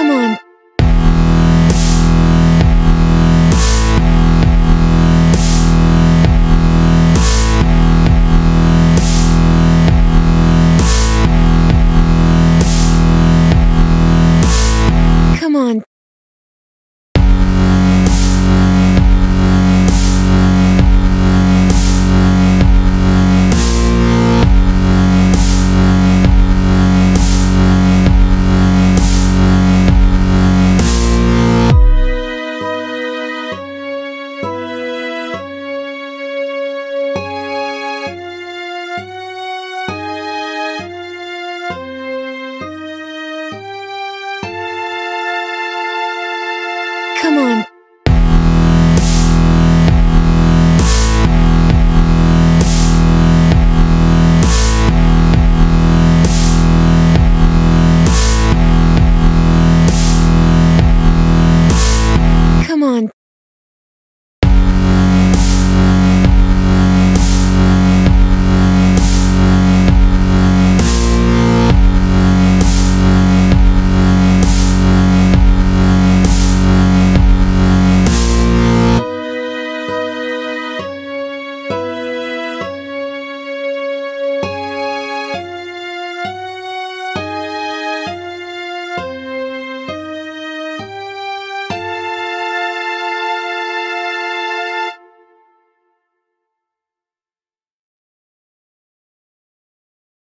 Come on. on